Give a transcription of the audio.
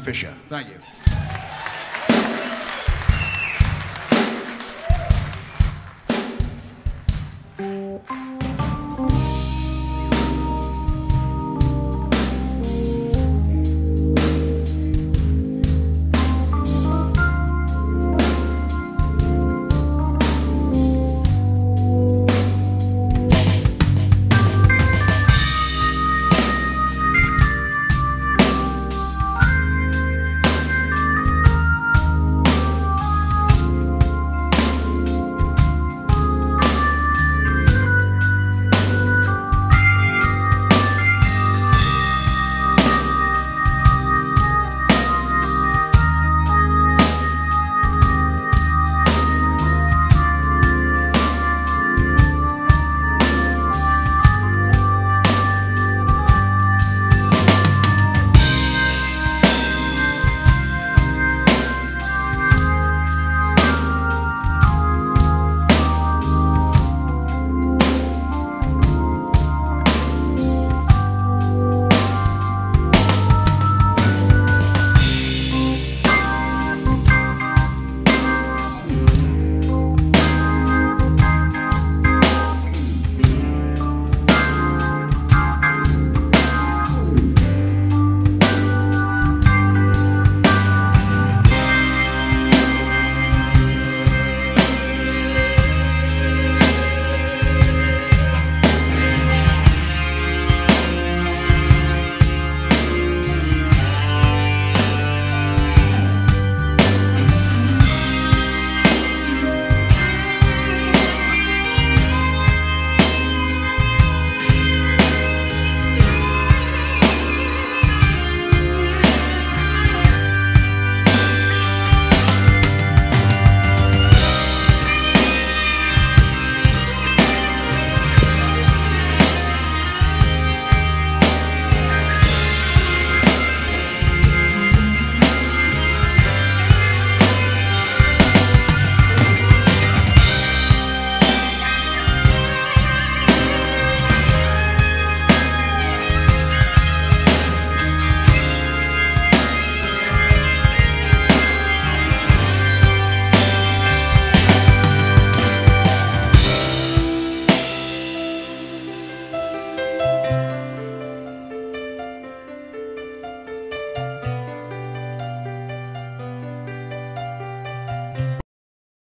Fisher. Thank you.